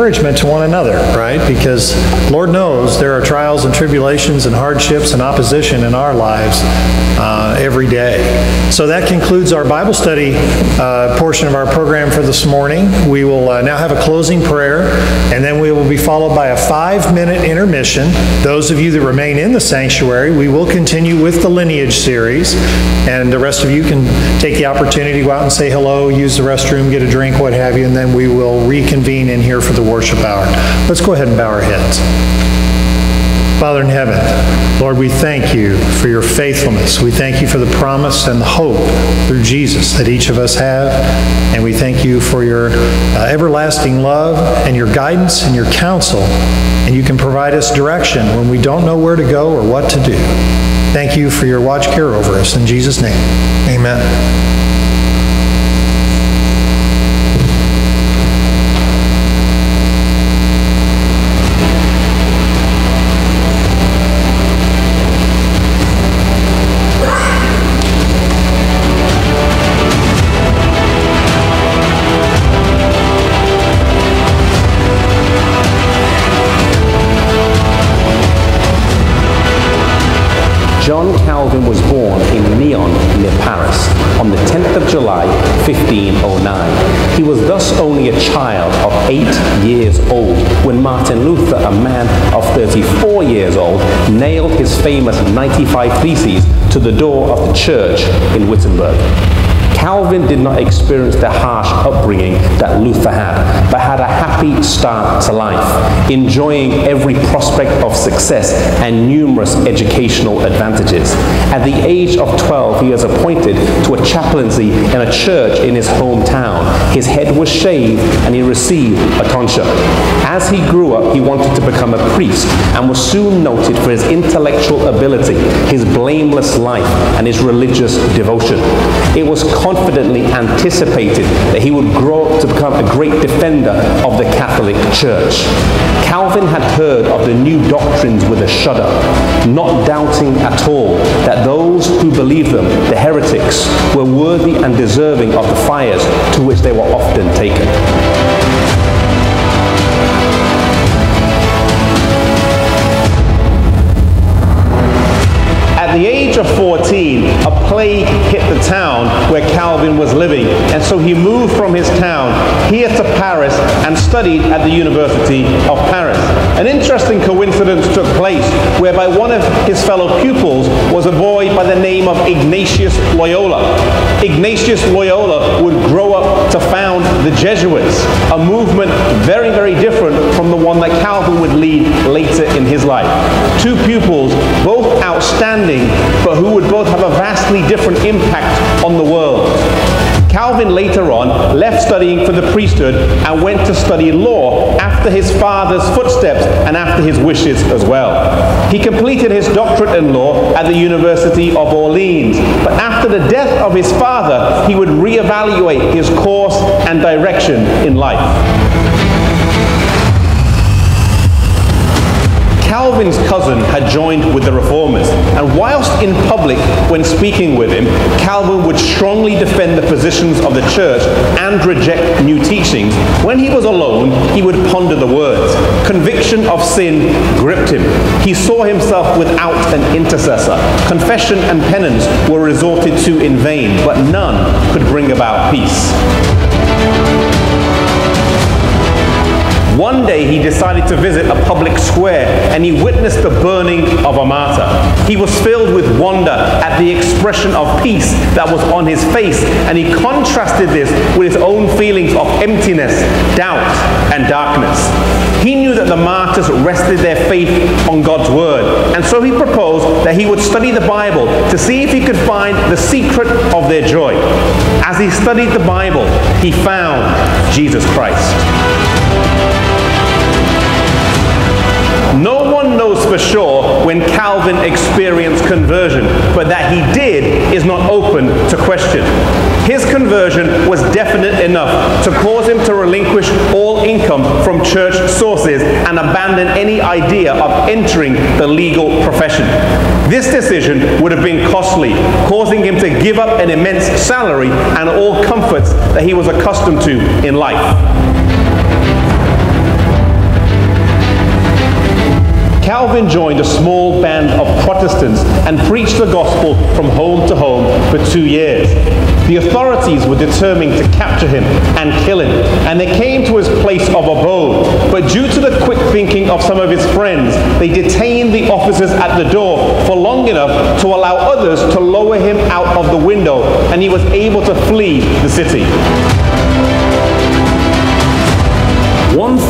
encouragement to one another, right? Because Lord knows there are trials and tribulations and hardships and opposition in our lives uh, every day. So that concludes our Bible study uh, portion of our program for this morning. We will uh, now have a closing prayer, and then we will be followed by a five-minute intermission. Those of you that remain in the sanctuary, we will continue with the lineage series, and the rest of you can take the opportunity to go out and say hello, use the restroom, get a drink, what have you, and then we will reconvene in here for the worship hour. Let's go ahead and bow our heads. Father in heaven, Lord, we thank you for your faithfulness. We thank you for the promise and the hope through Jesus that each of us have. And we thank you for your uh, everlasting love and your guidance and your counsel. And you can provide us direction when we don't know where to go or what to do. Thank you for your watch care over us. In Jesus' name, amen. Church in Wittenberg. Calvin did not experience the harsh upbringing that Luther had, but had a happy start to life, enjoying every prospect of success and numerous educational advantages. At the age of 12, he was appointed to a chaplaincy in a church in his hometown. His head was shaved and he received a tonsure. As he grew up, he wanted to become a priest and was soon noted for his intellectual ability, his blameless life, and his religious devotion. It was confidently anticipated that he would grow up to become a great defender of the Catholic Church. Calvin had heard of the new doctrines with a shudder, not doubting at all that those who believed them, the heretics, were worthy and deserving of the fires to which they were often taken. Was living, and so he moved from his town here to Paris and studied at the University of Paris. An interesting coincidence took place whereby one of his fellow pupils was a boy by the name of Ignatius Loyola. Ignatius Loyola would grow up to found the Jesuits, a movement very, very different from the one that Calvin would lead later in his life. Two pupils, both outstanding, but who would both have a vastly different impact on the world. Calvin later on left studying for the priesthood and went to study law after his father's footsteps and after his wishes as well. He completed his doctorate in law at the University of Orleans, but after the death of his father, he would reevaluate his course and direction in life. Calvin's cousin had joined with the reformers, and whilst in public when speaking with him, Calvin would strongly defend the positions of the church and reject new teachings. When he was alone, he would ponder the words. Conviction of sin gripped him. He saw himself without an intercessor. Confession and penance were resorted to in vain, but none could bring about peace. One day he decided to visit a public square and he witnessed the burning of a martyr. He was filled with wonder at the expression of peace that was on his face and he contrasted this with his own feelings of emptiness, doubt, and darkness. He knew that the martyrs rested their faith on God's word and so he proposed that he would study the Bible to see if he could find the secret of their joy. As he studied the Bible, he found Jesus Christ. For sure when Calvin experienced conversion, but that he did is not open to question. His conversion was definite enough to cause him to relinquish all income from church sources and abandon any idea of entering the legal profession. This decision would have been costly, causing him to give up an immense salary and all comforts that he was accustomed to in life. Calvin joined a small band of Protestants and preached the gospel from home to home for two years. The authorities were determined to capture him and kill him, and they came to his place of abode. But due to the quick thinking of some of his friends, they detained the officers at the door for long enough to allow others to lower him out of the window, and he was able to flee the city.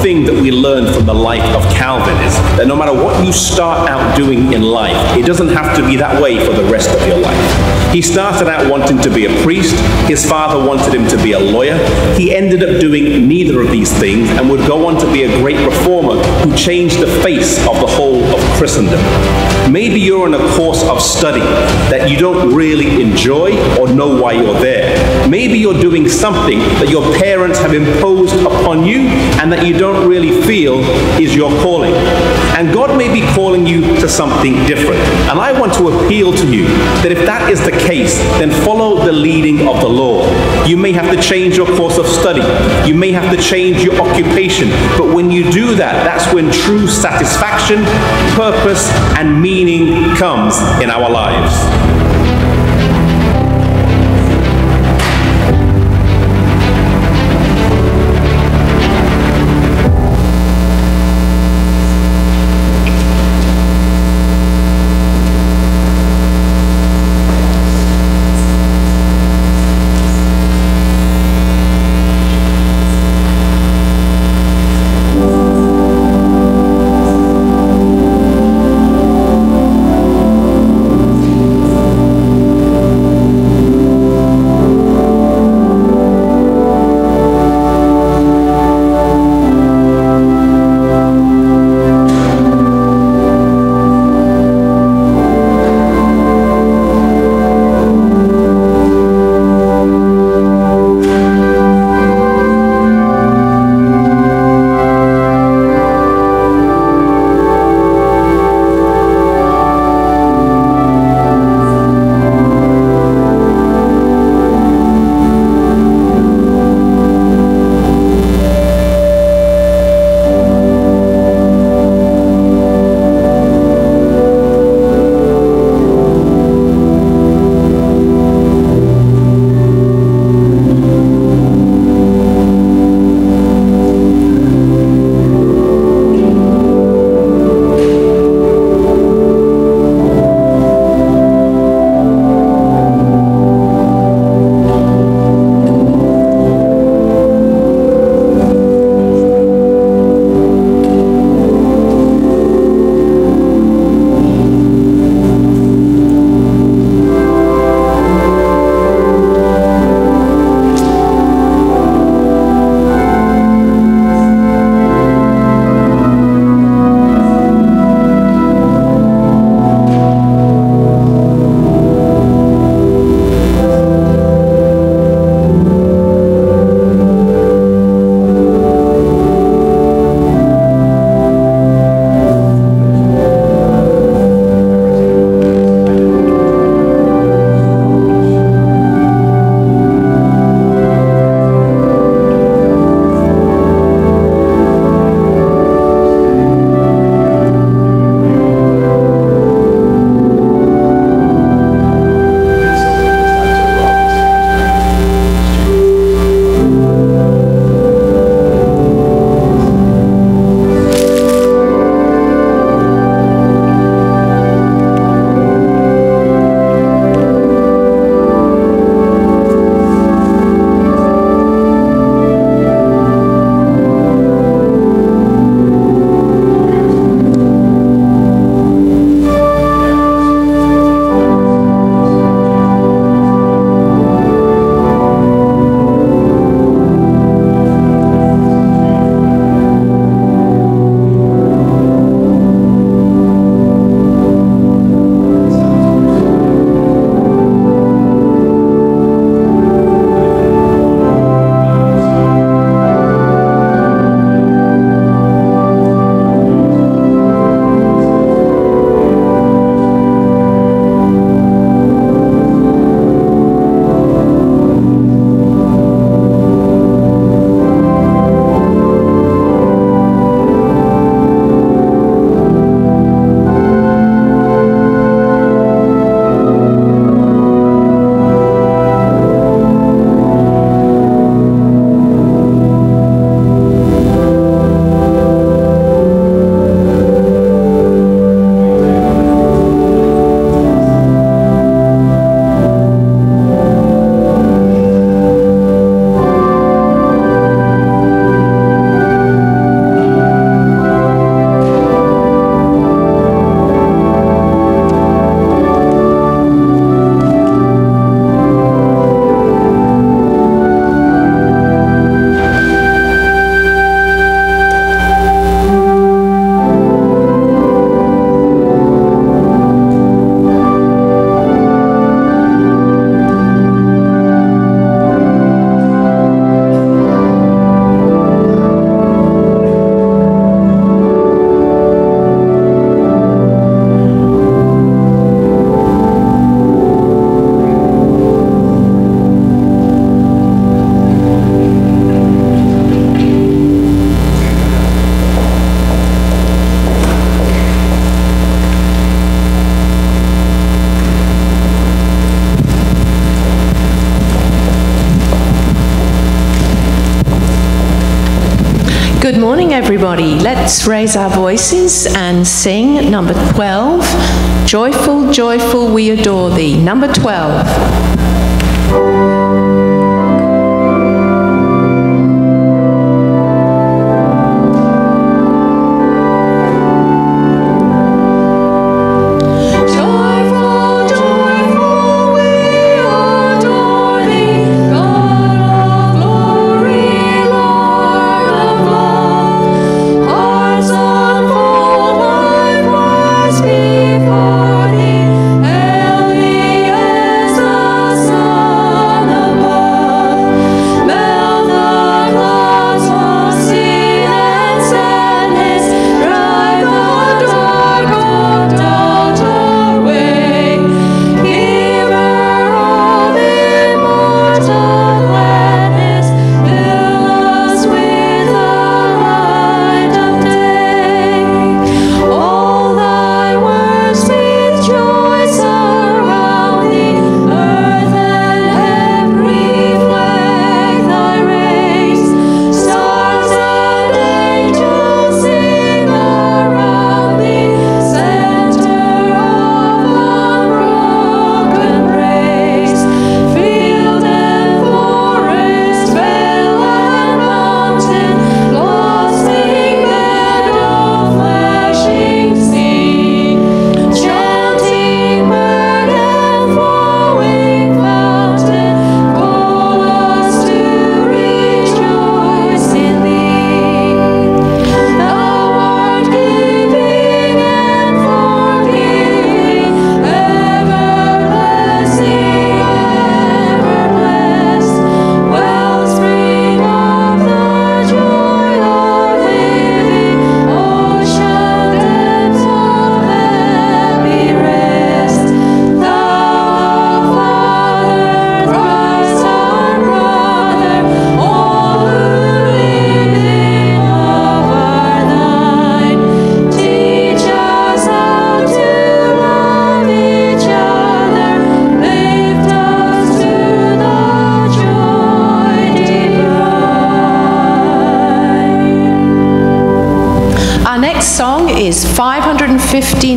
Thing that we learn from the life of Calvin is that no matter what you start out doing in life, it doesn't have to be that way for the rest of your life. He started out wanting to be a priest. His father wanted him to be a lawyer. He ended up doing neither of these things and would go on to be a great reformer who changed the face of the whole of Christendom. Maybe you're in a course of study that you don't really enjoy or know why you're there. Maybe you're doing something that your parents have imposed upon you and that you don't really feel is your calling. And God may be calling you to something different. And I want to appeal to you that if that is the case, then follow the leading of the Lord. You may have to change your course of study. You may have to change your occupation. But when you do that, that's when true satisfaction, purpose, and meaning comes in our lives. Let's raise our voices and sing number 12. Joyful, joyful, we adore thee. Number 12.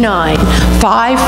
559. 559.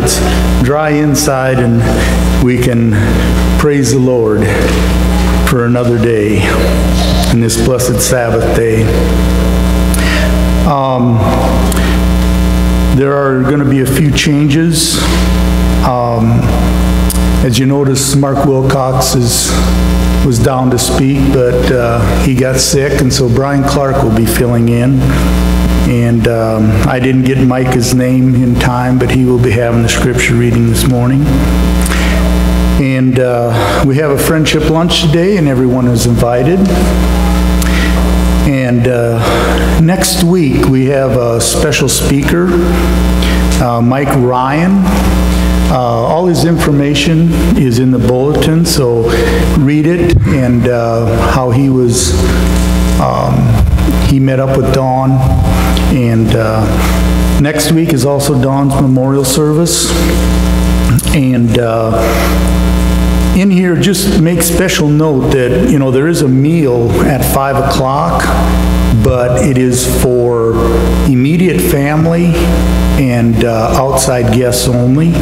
It's dry inside, and we can praise the Lord for another day in this blessed Sabbath day. Um, there are going to be a few changes. Um, as you notice, Mark Wilcox is, was down to speak, but uh, he got sick, and so Brian Clark will be filling in. And um, I didn't get Micah's name in time, but he will be having the scripture reading this morning. And uh, we have a friendship lunch today, and everyone is invited. And uh, next week, we have a special speaker, uh, Mike Ryan. Uh, all his information is in the bulletin, so read it and uh, how he was, um, he met up with Dawn. And uh, next week is also Dawn's memorial service. And uh, in here, just make special note that, you know, there is a meal at 5 o'clock, but it is for immediate family and uh, outside guests only,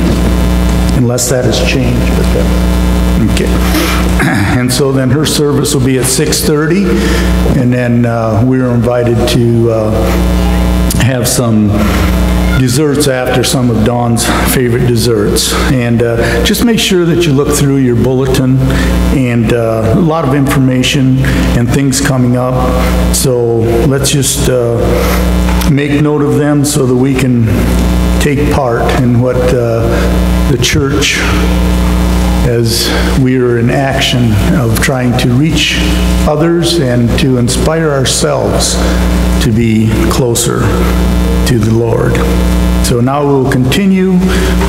unless that has changed. And so then her service will be at 6:30, and then uh, we are invited to uh, have some desserts after some of Dawn's favorite desserts. And uh, just make sure that you look through your bulletin and uh, a lot of information and things coming up. So let's just uh, make note of them so that we can take part in what uh, the church as we are in action of trying to reach others and to inspire ourselves to be closer to the Lord. So now we'll continue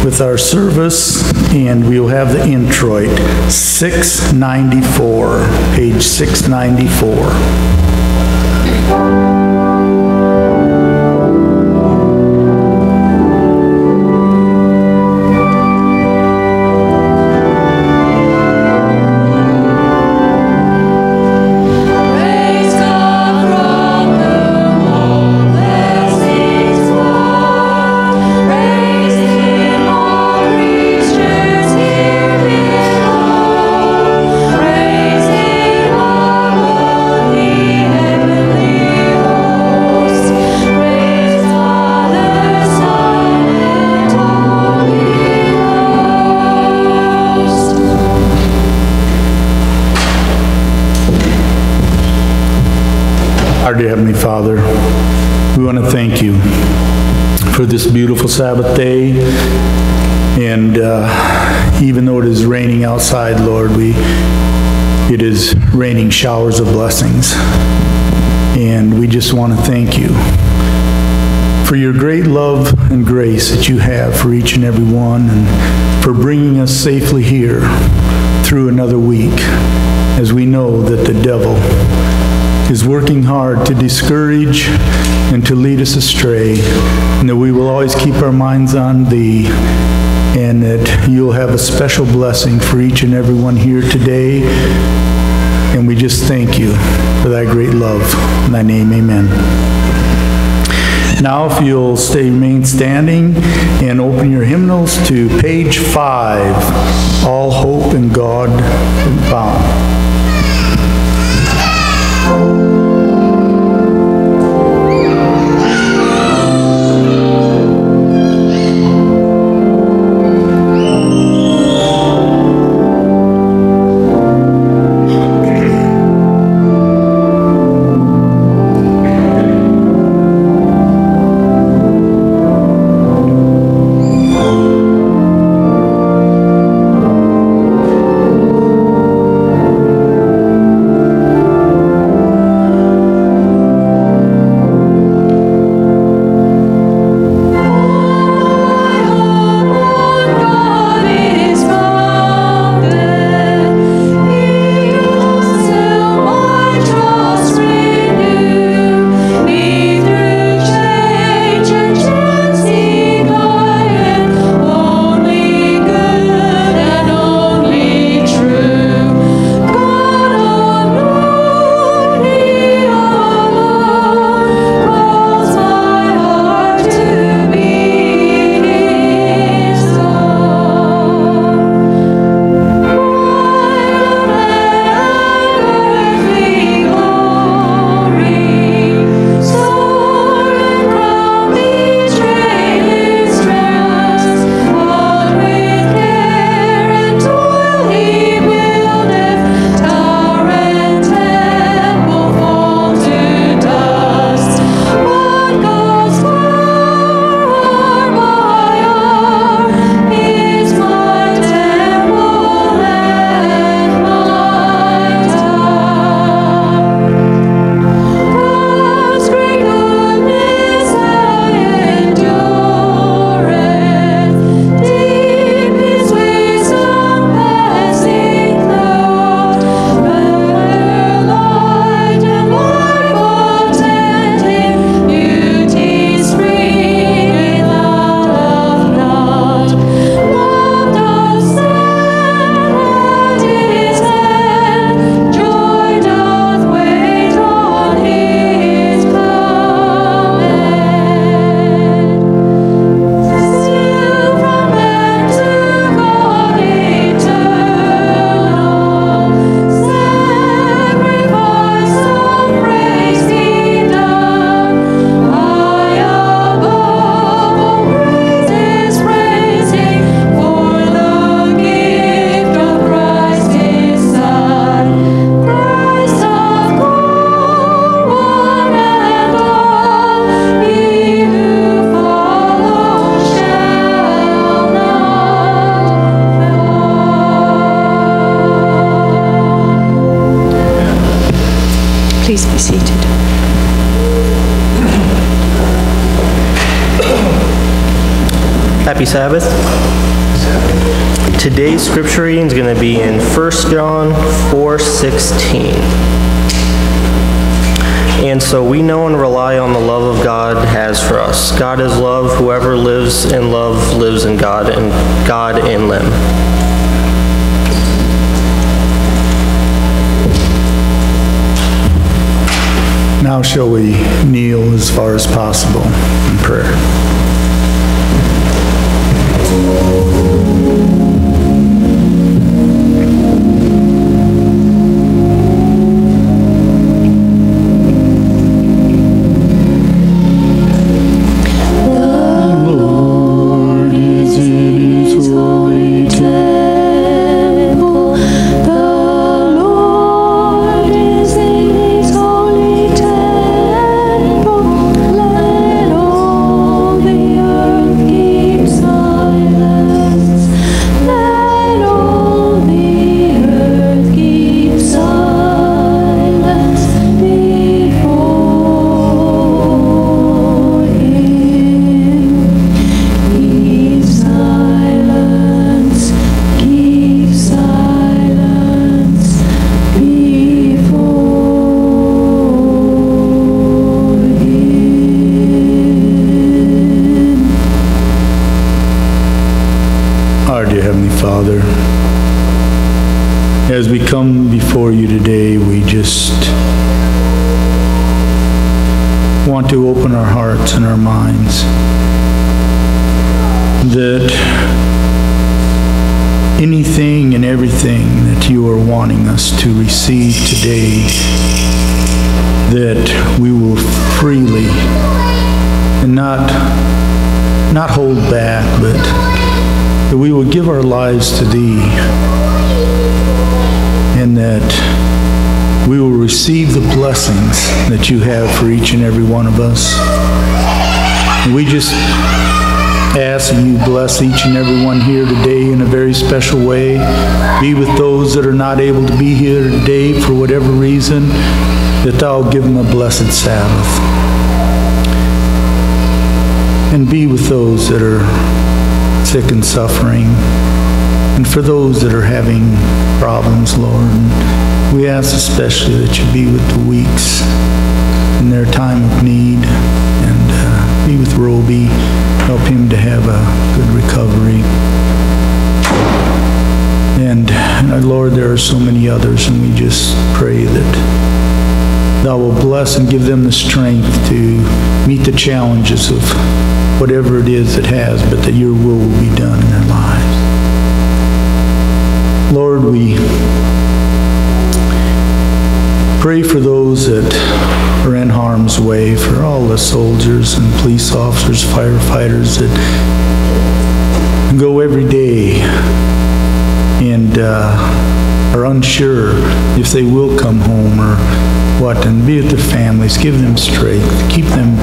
with our service and we'll have the introit, 694, page 694. Sabbath day. And uh, even though it is raining outside, Lord, we, it is raining showers of blessings. And we just want to thank you for your great love and grace that you have for each and every one and for bringing us safely here through another week as we know that the devil is working hard to discourage and to lead us astray, and that we will always keep our minds on Thee, and that you'll have a special blessing for each and every one here today. And we just thank you for thy great love. In thy name, amen. Now, if you'll stay, remain standing and open your hymnals to page five, All Hope in God Bound. Be seated. Happy Sabbath. Today's scripture reading is going to be in 1 John 4:16. And so we know and rely on the love of God has for us. God is love. Whoever lives in love lives in God, and God in them. Now shall we kneel as far as possible in prayer. To receive today, that we will freely and not, not hold back, but that we will give our lives to Thee, and that we will receive the blessings that You have for each and every one of us. And we just ask You bless each and every one here today in a very special way. Be with those that are not able to be here today for whatever reason, that Thou give them a blessed Sabbath. And be with those that are sick and suffering, and for those that are having problems, Lord. We ask especially that you be with the weeks in their time of need, and be with Roby, help him to have a good recovery. And Lord, there are so many others, and we just pray that Thou will bless and give them the strength to meet the challenges of whatever it is it has, but that your will will be done in their lives. Lord, we pray for those that are in harm's way, for all the soldiers and police officers, firefighters that go every day and uh, are unsure if they will come home or what, and be with their families, give them strength, keep them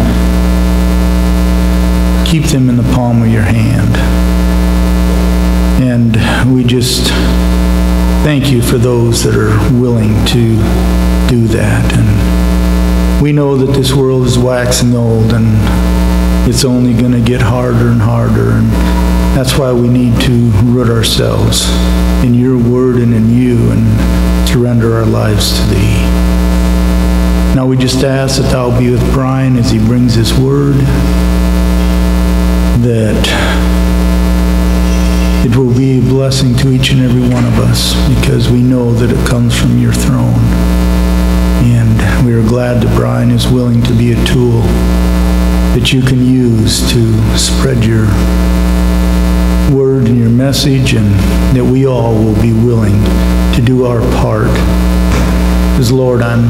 keep them in the palm of your hand. And we just thank you for those that are willing to do that. And we know that this world is waxing old and it's only going to get harder and harder. And that's why we need to root ourselves in your word and in you and surrender our lives to thee. Now we just ask that thou be with Brian as he brings his word that it will be a blessing to each and every one of us because we know that it comes from your throne. And we are glad that Brian is willing to be a tool that you can use to spread your word and your message and that we all will be willing to do our part. Because Lord, I'm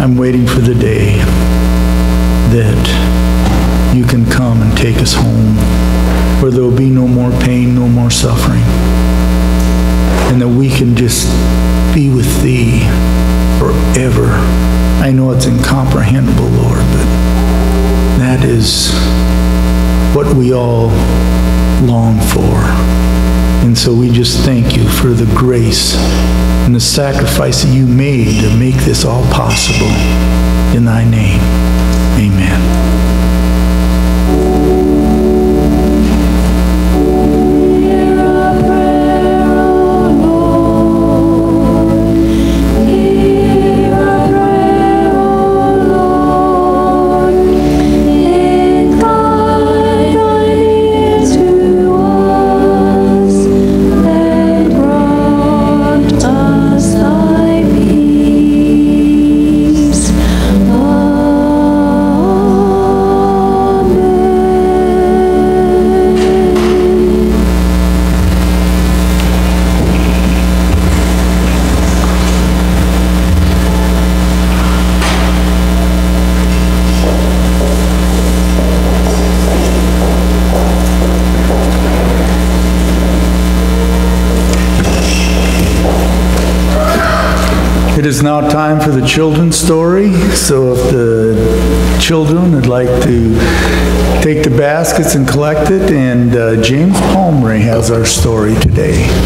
I'm waiting for the day that you can come and take us home, where there will be no more pain, no more suffering, and that we can just be with Thee forever. I know it's incomprehensible, Lord, but that is what we all long for. And so we just thank you for the grace and the sacrifice that you made to make this all possible. In thy name, amen. Is now time for the children's story. So if the children would like to take the baskets and collect it, and uh, James Palmery has our story today.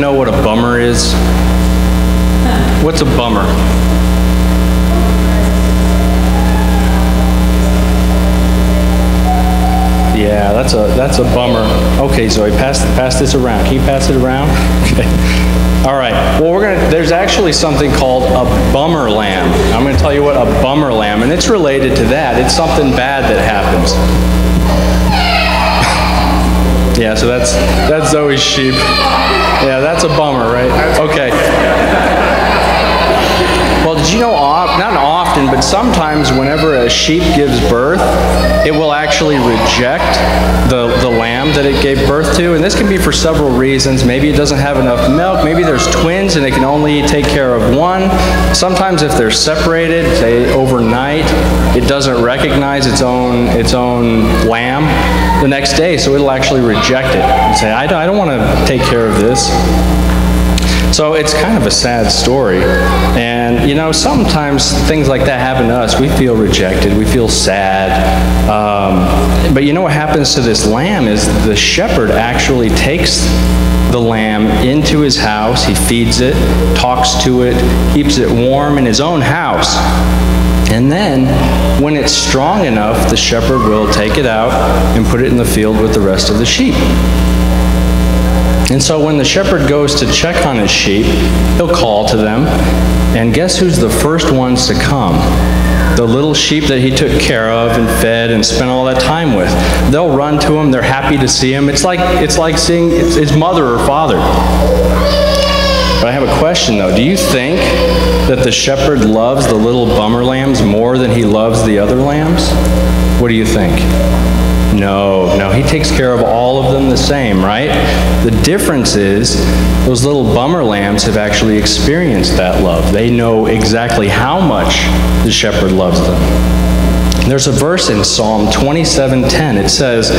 Know what a bummer is? What's a bummer? Yeah, that's a, that's a bummer. Okay, Zoe, pass, pass this around. Can you pass it around? Okay. All right, well, we're gonna, there's actually something called a bummer lamb. I'm gonna tell you what a bummer lamb, and it's related to that. It's something bad that happens. Yeah, so that's, that's Zoe's sheep. Yeah, that's a bummer, right? Okay. Well, did you know, of- not but sometimes whenever a sheep gives birth, it will actually reject the, the lamb that it gave birth to. And this can be for several reasons. Maybe it doesn't have enough milk. Maybe there's twins and it can only take care of one. Sometimes if they're separated, say overnight, it doesn't recognize its own, its own lamb the next day, so it'll actually reject it and say, I don't, I don't want to take care of this. So it's kind of a sad story. And, you know, sometimes things like that happen to us. We feel rejected, we feel sad. Um, but you know what happens to this lamb is the shepherd actually takes the lamb into his house, he feeds it, talks to it, keeps it warm in his own house. And then, when it's strong enough, the shepherd will take it out and put it in the field with the rest of the sheep. And so when the shepherd goes to check on his sheep, he'll call to them, and guess who's the first ones to come? The little sheep that he took care of and fed and spent all that time with. They'll run to him, they're happy to see him. It's like, it's like seeing his mother or father. But I have a question though. Do you think that the shepherd loves the little bummer lambs more than he loves the other lambs? What do you think? No, no, he takes care of all of them the same, right? The difference is those little bummer lambs have actually experienced that love. They know exactly how much the shepherd loves them. There's a verse in Psalm 27:10. It says,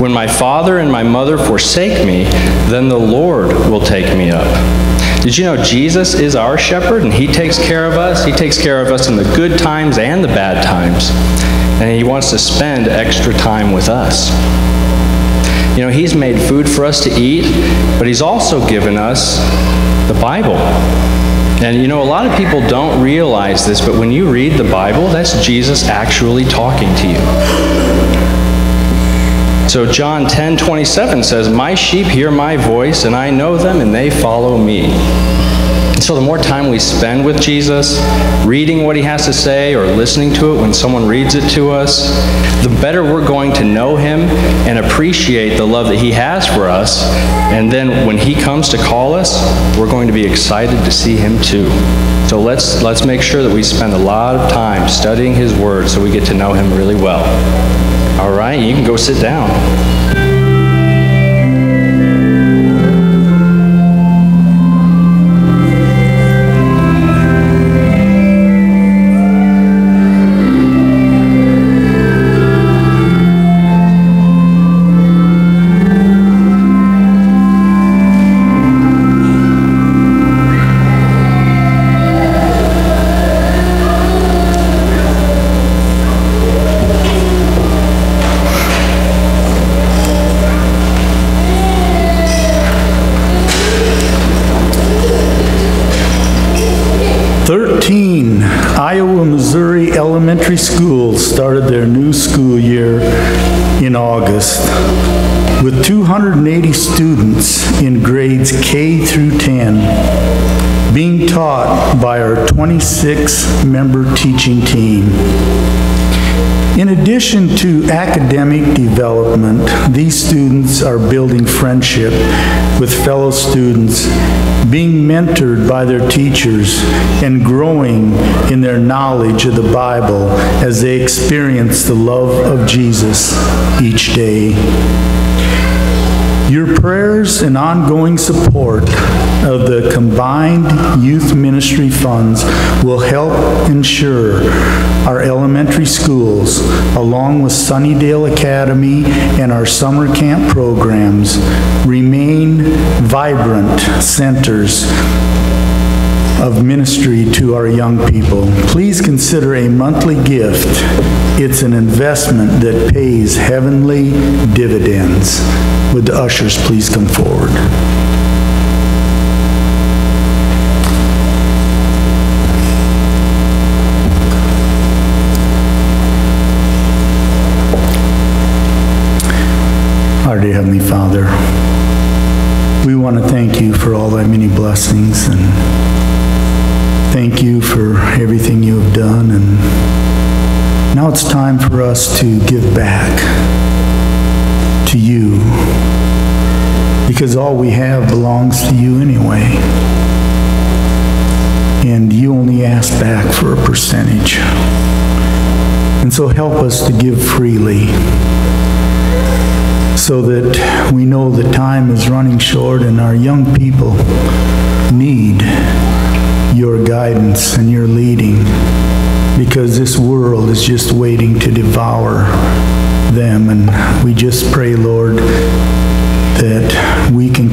"When my father and my mother forsake me, then the Lord will take me up." Did you know Jesus is our shepherd and he takes care of us? He takes care of us in the good times and the bad times. And he wants to spend extra time with us. You know, he's made food for us to eat, but he's also given us the Bible. And you know, a lot of people don't realize this, but when you read the Bible, that's Jesus actually talking to you. So John 10, 27 says, My sheep hear my voice, and I know them, and they follow me. So the more time we spend with Jesus, reading what he has to say or listening to it when someone reads it to us, the better we're going to know him and appreciate the love that he has for us. And then when he comes to call us, we're going to be excited to see him too. So let's let's make sure that we spend a lot of time studying his word so we get to know him really well. All right, you can go sit down. Mentored by their teachers, and growing in their knowledge of the Bible as they experience the love of Jesus each day. Your prayers and ongoing support of the combined youth ministry funds will help ensure our elementary schools, along with Sunnydale Academy and our summer camp programs, remain vibrant centers of ministry to our young people. Please consider a monthly gift. It's an investment that pays heavenly dividends. Would the ushers please come forward? Our dear Heavenly Father, we want to thank you for all thy many blessings and thank you for everything you have done. And now it's time for us to give back to you because all we have belongs to you anyway. And you only ask back for a percentage. And so help us to give freely so that we know the time is running short and our young people need your guidance and your leading because this world is just waiting to devour them. And we just pray, Lord, that we can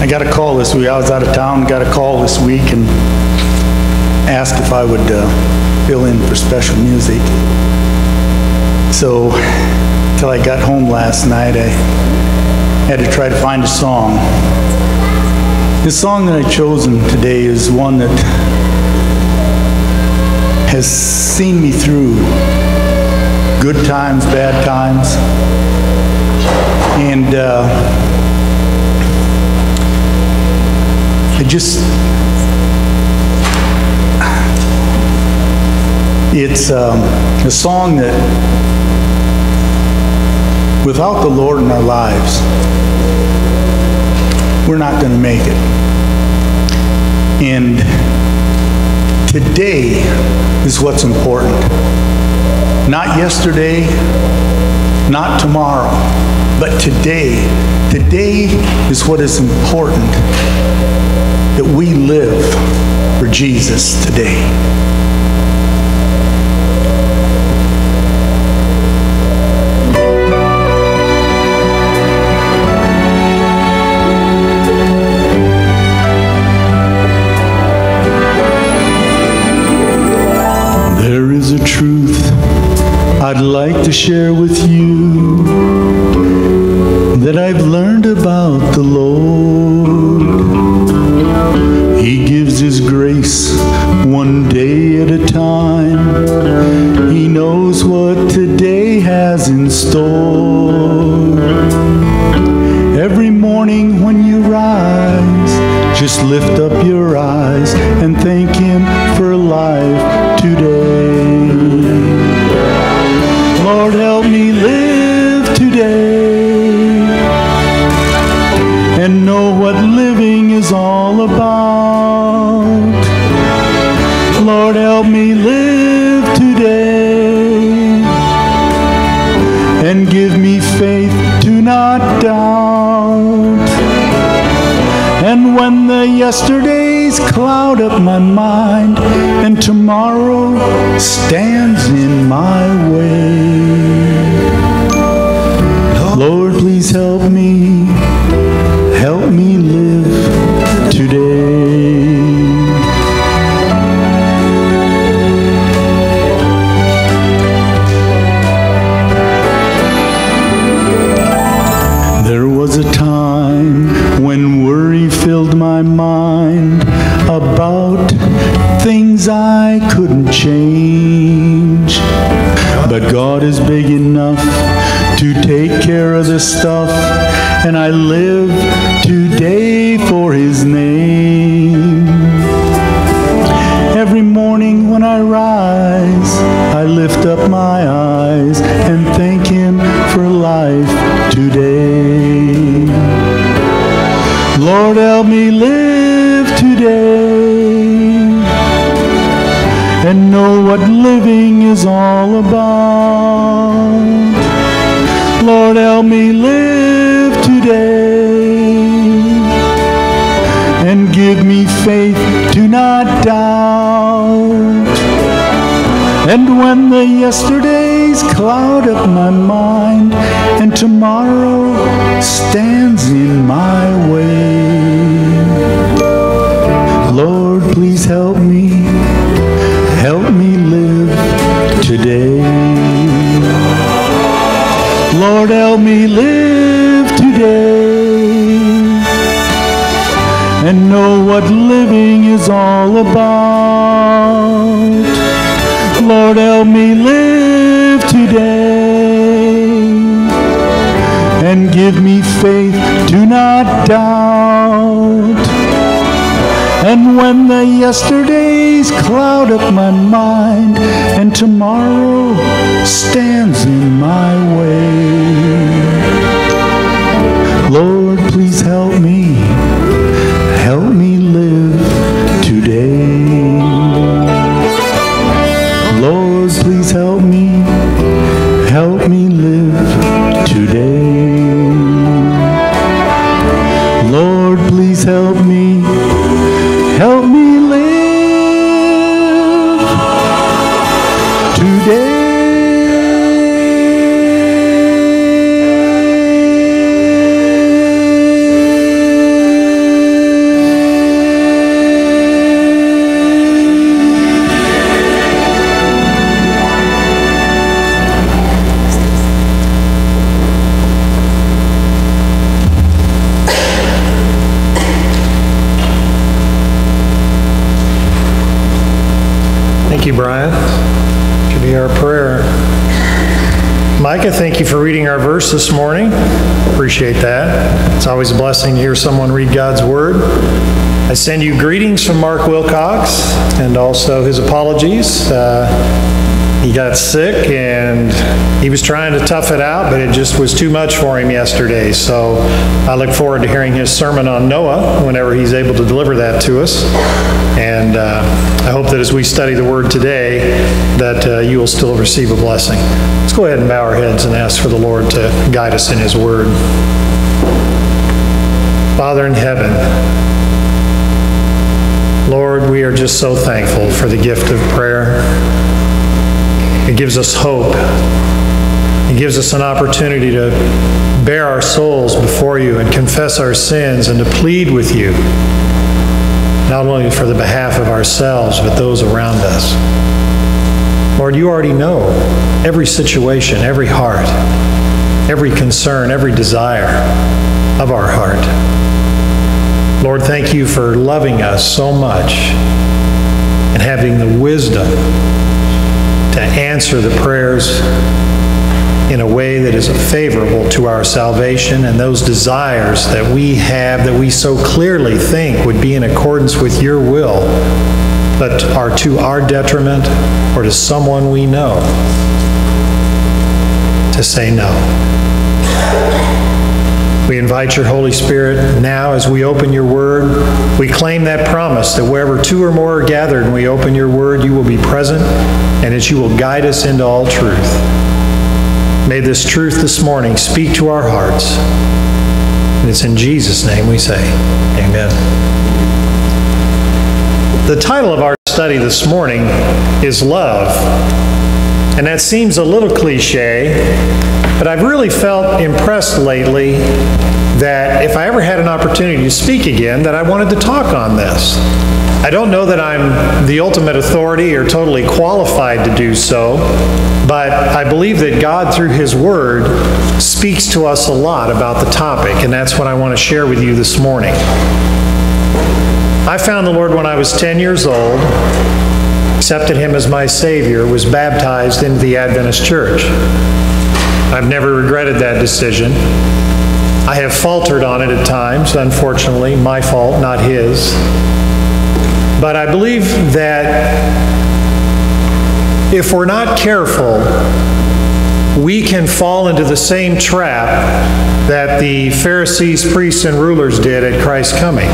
I got a call this week. I was out of town, got a call this week and asked if I would uh, fill in for special music. So, till I got home last night, I had to try to find a song. The song that I've chosen today is one that has seen me through good times, bad times, and uh, just, it's um, a song that without the Lord in our lives, we're not going to make it. And today is what's important. Not yesterday, not tomorrow, but today. Today is what is important that we live for Jesus today. There is a truth I'd like to share with you. To be our prayer. Micah, thank you for reading our verse this morning. Appreciate that. It's always a blessing to hear someone read God's Word. I send you greetings from Mark Wilcox and also his apologies. Uh, he got sick and he was trying to tough it out, but it just was too much for him yesterday. So I look forward to hearing his sermon on Noah whenever he's able to deliver that to us. And uh, I hope that as we study the Word today, that uh, you will still receive a blessing. Let's go ahead and bow our heads and ask for the Lord to guide us in His Word. Father in heaven, Lord, we are just so thankful for the gift of prayer. It gives us hope. It gives us an opportunity to bare our souls before you and confess our sins and to plead with you, not only for the behalf of ourselves, but those around us. Lord, you already know every situation, every heart, every concern, every desire of our heart. Lord, thank you for loving us so much and having the wisdom to answer the prayers in a way that is favorable to our salvation and those desires that we have that we so clearly think would be in accordance with your will, but are to our detriment or to someone we know, to say no. We invite your Holy Spirit now as we open your word. We claim that promise that wherever two or more are gathered and we open your word, you will be present and that you will guide us into all truth. May this truth this morning speak to our hearts. And it's in Jesus' name we say, Amen. The title of our study this morning is Love. And that seems a little cliche, but I've really felt impressed lately that if I ever had an opportunity to speak again, that I wanted to talk on this. I don't know that I'm the ultimate authority or totally qualified to do so, but I believe that God, through His Word, speaks to us a lot about the topic, and that's what I want to share with you this morning. I found the Lord when I was 10 years old, accepted Him as my Savior, was baptized into the Adventist Church. I've never regretted that decision. I have faltered on it at times, unfortunately, my fault, not his. But I believe that if we're not careful, we can fall into the same trap that the Pharisees, priests, and rulers did at Christ's coming.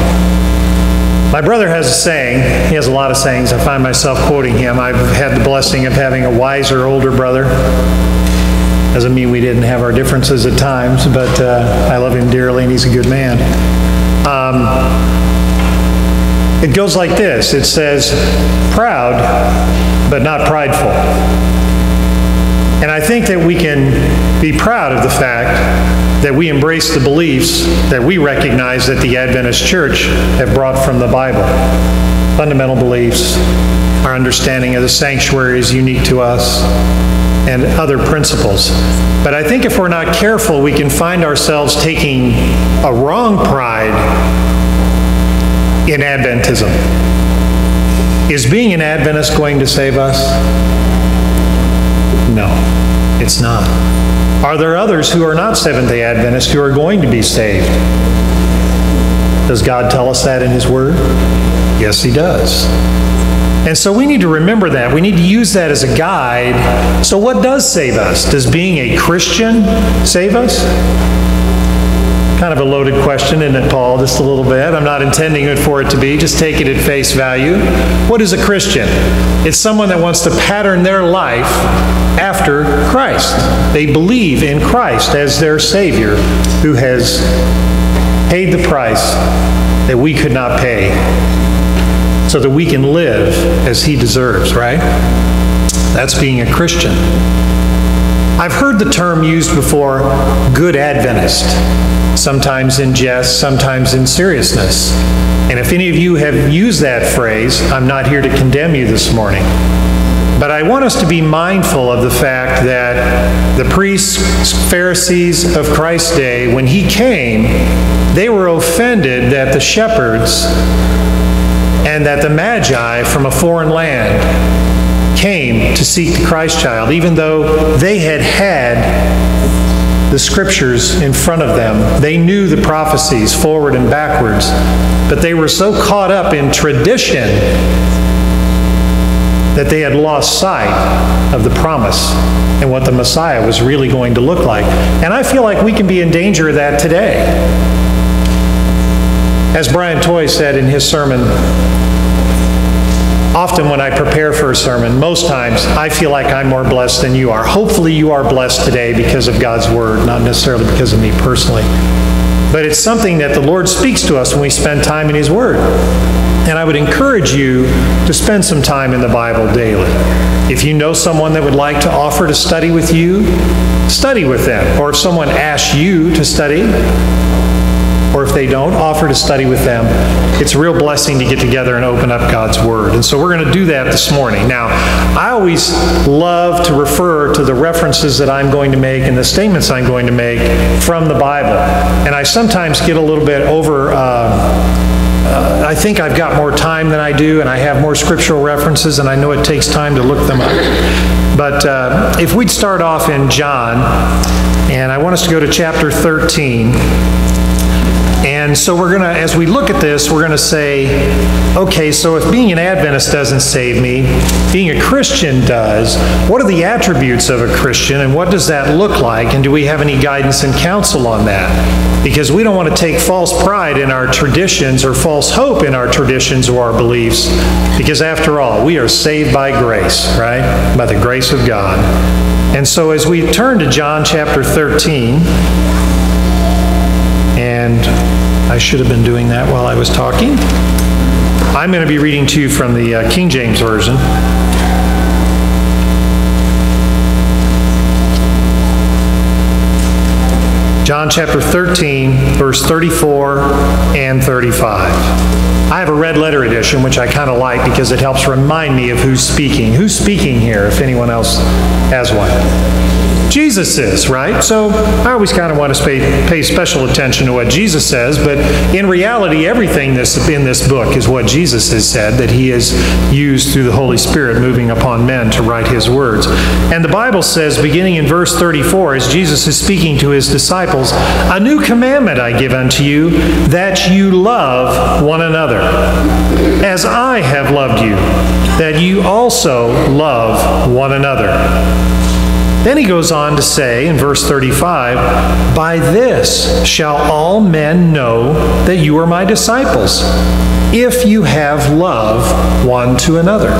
My brother has a saying, he has a lot of sayings, I find myself quoting him. I've had the blessing of having a wiser older brother. Doesn't mean we didn't have our differences at times, but uh, I love him dearly and he's a good man. Um, it goes like this it says, proud, but not prideful. And I think that we can be proud of the fact that we embrace the beliefs that we recognize that the Adventist Church have brought from the Bible. Fundamental beliefs, our understanding of the sanctuary is unique to us, and other principles. But I think if we're not careful, we can find ourselves taking a wrong pride in Adventism. Is being an Adventist going to save us? No, it's not. Are there others who are not Seventh day Adventists who are going to be saved? Does God tell us that in His Word? Yes, He does. And so we need to remember that. We need to use that as a guide. So, what does save us? Does being a Christian save us? Kind of a loaded question, isn't it, Paul? Just a little bit. I'm not intending it for it to be. Just take it at face value. What is a Christian? It's someone that wants to pattern their life after Christ. They believe in Christ as their Savior who has paid the price that we could not pay so that we can live as he deserves, right? That's being a Christian. I've heard the term used before, good Adventist, sometimes in jest, sometimes in seriousness. And if any of you have used that phrase, I'm not here to condemn you this morning. But I want us to be mindful of the fact that the priests, Pharisees of Christ's day, when he came, they were offended that the shepherds and that the Magi from a foreign land came to seek the Christ child, even though they had had the scriptures in front of them. They knew the prophecies forward and backwards, but they were so caught up in tradition that they had lost sight of the promise and what the Messiah was really going to look like. And I feel like we can be in danger of that today. As Brian Toy said in his sermon, often when I prepare for a sermon, most times I feel like I'm more blessed than you are. Hopefully, you are blessed today because of God's Word, not necessarily because of me personally. But it's something that the Lord speaks to us when we spend time in His Word. And I would encourage you to spend some time in the Bible daily. If you know someone that would like to offer to study with you, study with them. Or if someone asks you to study, or if they don't, offer to study with them. It's a real blessing to get together and open up God's Word. And so we're going to do that this morning. Now, I always love to refer to the references that I'm going to make and the statements I'm going to make from the Bible. And I sometimes get a little bit over. Uh, uh, I think I've got more time than I do, and I have more scriptural references, and I know it takes time to look them up. But uh, if we'd start off in John, and I want us to go to chapter 13. And so we're going to, as we look at this, we're going to say, okay, so if being an Adventist doesn't save me, being a Christian does, what are the attributes of a Christian and what does that look like? And do we have any guidance and counsel on that? Because we don't want to take false pride in our traditions or false hope in our traditions or our beliefs. Because after all, we are saved by grace, right? By the grace of God. And so as we turn to John chapter 13, and I should have been doing that while I was talking. I'm going to be reading to you from the uh, King James Version. John chapter 13, verse 34 and 35. I have a red letter edition, which I kind of like because it helps remind me of who's speaking. Who's speaking here, if anyone else has one? Jesus is, right? So I always kind of want to pay, pay special attention to what Jesus says, but in reality, everything in this book is what Jesus has said, that he has used through the Holy Spirit moving upon men to write his words. And the Bible says, beginning in verse 34, as Jesus is speaking to his disciples, A new commandment I give unto you, that you love one another, as I have loved you, that you also love one another. Then he goes on to say in verse 35 By this shall all men know that you are my disciples, if you have love one to another.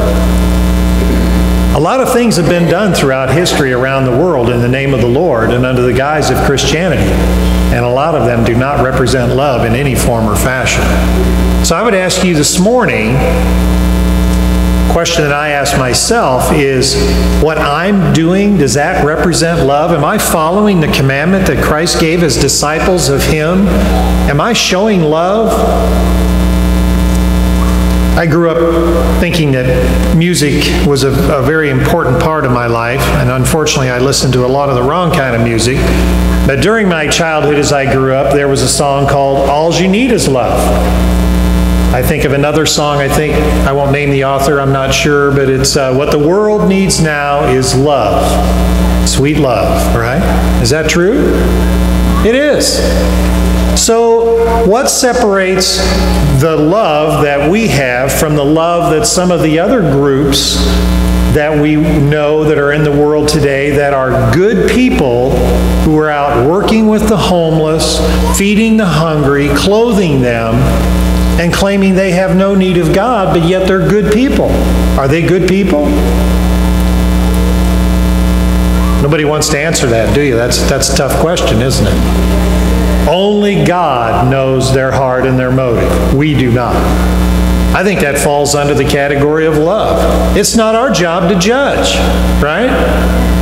A lot of things have been done throughout history around the world in the name of the Lord and under the guise of Christianity, and a lot of them do not represent love in any form or fashion. So I would ask you this morning question that I ask myself is what I'm doing, does that represent love? Am I following the commandment that Christ gave as disciples of Him? Am I showing love? I grew up thinking that music was a, a, very important part of my life, and unfortunately, I listened to a lot of the wrong kind of music. But during my childhood, as I grew up, there was a song called All You Need Is Love. I think of another song, I think, I won't name the author, I'm not sure, but it's uh, What the World Needs Now is Love. Sweet love, right? Is that true? It is. So, what separates the love that we have from the love that some of the other groups that we know that are in the world today that are good people who are out working with the homeless, feeding the hungry, clothing them, and claiming they have no need of God, but yet they're good people. Are they good people? Nobody wants to answer that, do you? That's, that's a tough question, isn't it? Only God knows their heart and their motive. We do not. I think that falls under the category of love. It's not our job to judge, right?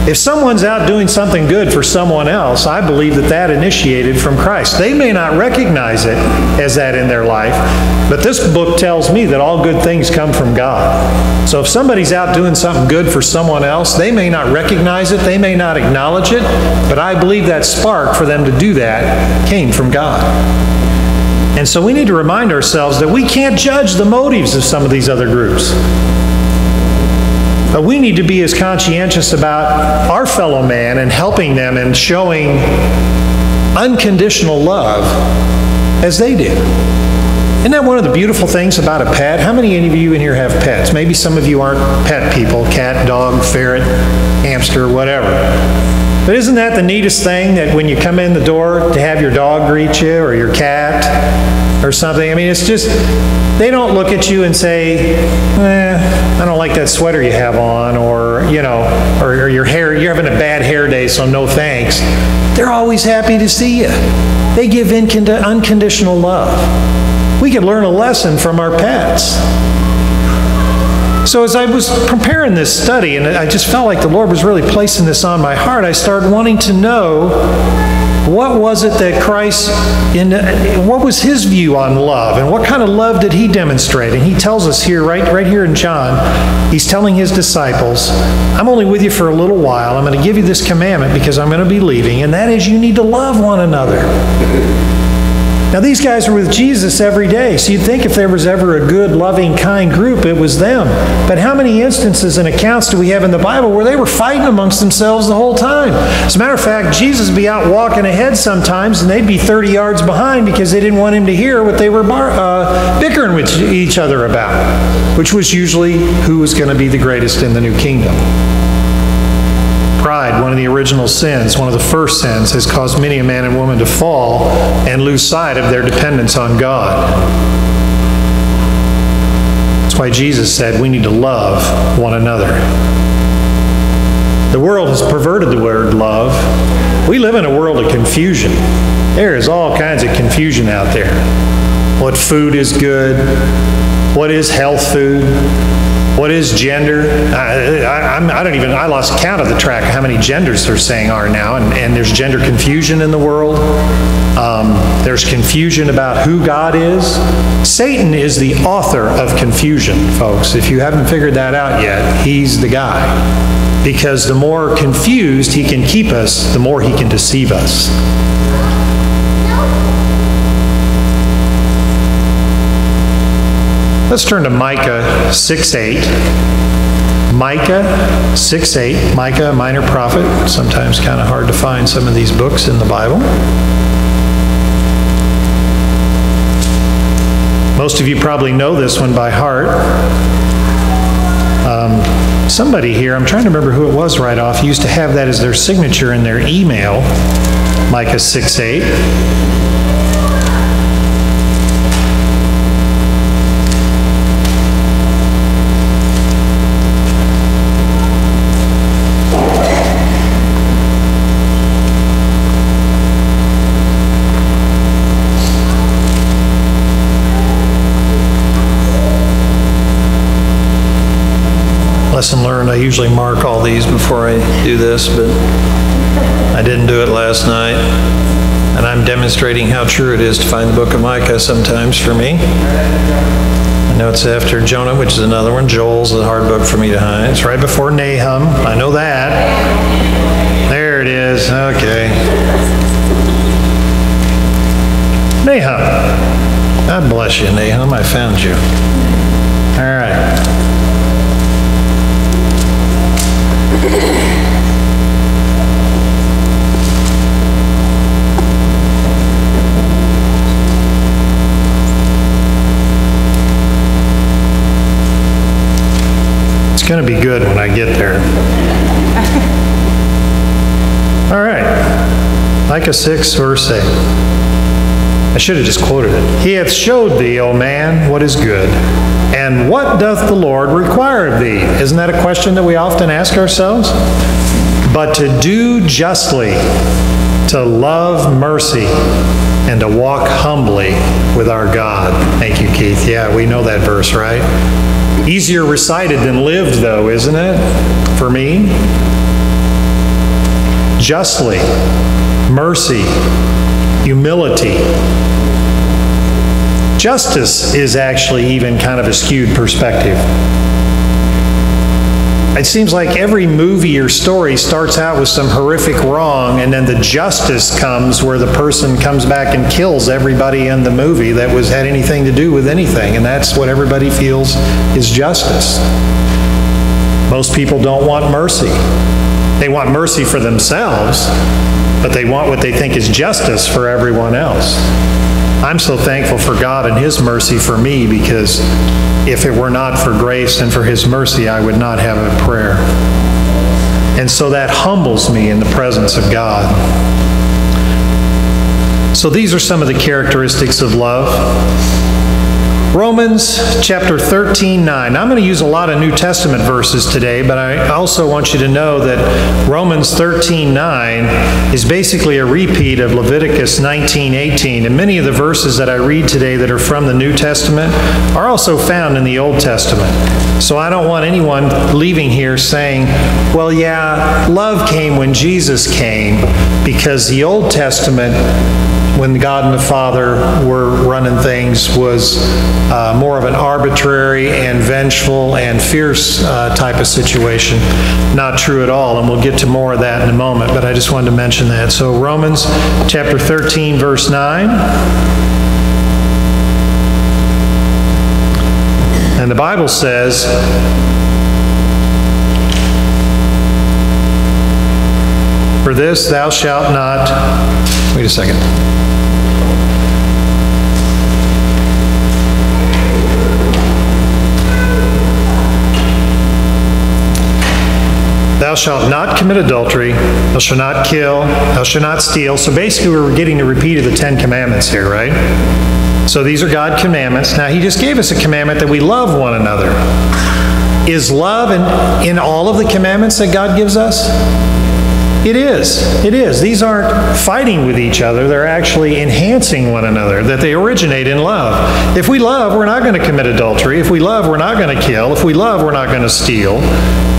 If someone's out doing something good for someone else, I believe that that initiated from Christ. They may not recognize it as that in their life, but this book tells me that all good things come from God. So if somebody's out doing something good for someone else, they may not recognize it, they may not acknowledge it, but I believe that spark for them to do that came from God. And so we need to remind ourselves that we can't judge the motives of some of these other groups. But we need to be as conscientious about our fellow man and helping them and showing unconditional love as they do. Isn't that one of the beautiful things about a pet? How many of you in here have pets? Maybe some of you aren't pet people cat, dog, ferret, hamster, whatever. But isn't that the neatest thing that when you come in the door to have your dog greet you or your cat or something? I mean, it's just, they don't look at you and say, eh, I don't like that sweater you have on, or, you know, or, or your hair, you're having a bad hair day, so no thanks. They're always happy to see you. They give unconditional love. We can learn a lesson from our pets. So as I was preparing this study, and I just felt like the Lord was really placing this on my heart, I started wanting to know what was it that Christ, in, what was his view on love, and what kind of love did he demonstrate? And he tells us here, right, right here in John, he's telling his disciples, I'm only with you for a little while. I'm going to give you this commandment because I'm going to be leaving, and that is you need to love one another. Now, these guys were with Jesus every day, so you'd think if there was ever a good, loving, kind group, it was them. But how many instances and accounts do we have in the Bible where they were fighting amongst themselves the whole time? As a matter of fact, Jesus would be out walking ahead sometimes, and they'd be 30 yards behind because they didn't want him to hear what they were uh, bickering with each other about, which was usually who was going to be the greatest in the new kingdom. Pride, one of the original sins, one of the first sins, has caused many a man and woman to fall and lose sight of their dependence on God. That's why Jesus said we need to love one another. The world has perverted the word love. We live in a world of confusion. There is all kinds of confusion out there. What food is good? What is health food? What is gender? I, I, I, don't even, I lost count of the track of how many genders they're saying are now, and, and there's gender confusion in the world. Um, there's confusion about who God is. Satan is the author of confusion, folks. If you haven't figured that out yet, he's the guy. Because the more confused he can keep us, the more he can deceive us. Let's turn to Micah 6 8. Micah 6 8. Micah, a minor prophet. Sometimes kind of hard to find some of these books in the Bible. Most of you probably know this one by heart. Um, somebody here, I'm trying to remember who it was right off, used to have that as their signature in their email. Micah 6 8. Lesson learned. I usually mark all these before I do this, but I didn't do it last night. And I'm demonstrating how true it is to find the book of Micah sometimes for me. I know it's after Jonah, which is another one. Joel's a hard book for me to find. It's right before Nahum. I know that. There it is. Okay. Nahum. God bless you, Nahum. I found you. All right. It's going to be good when I get there. All right. Micah 6, verse 8. I should have just quoted it. He hath showed thee, O man, what is good. And what doth the Lord require of thee? Isn't that a question that we often ask ourselves? But to do justly, to love mercy, and to walk humbly with our God. Thank you, Keith. Yeah, we know that verse, right? Easier recited than lived, though, isn't it? For me? Justly, mercy, humility, Justice is actually even kind of a skewed perspective. It seems like every movie or story starts out with some horrific wrong, and then the justice comes where the person comes back and kills everybody in the movie that was had anything to do with anything, and that's what everybody feels is justice. Most people don't want mercy. They want mercy for themselves, but they want what they think is justice for everyone else. I'm so thankful for God and His mercy for me because if it were not for grace and for His mercy, I would not have a prayer. And so that humbles me in the presence of God. So these are some of the characteristics of love. Romans chapter 13, 9. I'm going to use a lot of New Testament verses today, but I also want you to know that Romans 13, 9 is basically a repeat of Leviticus 19, 18. And many of the verses that I read today that are from the New Testament are also found in the Old Testament. So I don't want anyone leaving here saying, well, yeah, love came when Jesus came, because the Old Testament when God and the Father were running things was uh, more of an arbitrary and vengeful and fierce uh, type of situation. Not true at all, and we'll get to more of that in a moment, but I just wanted to mention that. So, Romans chapter 13, verse 9. And the Bible says, For this thou shalt not. Wait a second. Thou shalt not commit adultery, thou shalt not kill, thou shalt not steal. So basically, we're getting a repeat of the Ten Commandments here, right? So these are God commandments. Now, He just gave us a commandment that we love one another. Is love in, in all of the commandments that God gives us? It is. It is. These aren't fighting with each other. They're actually enhancing one another, that they originate in love. If we love, we're not going to commit adultery. If we love, we're not going to kill. If we love, we're not going to steal.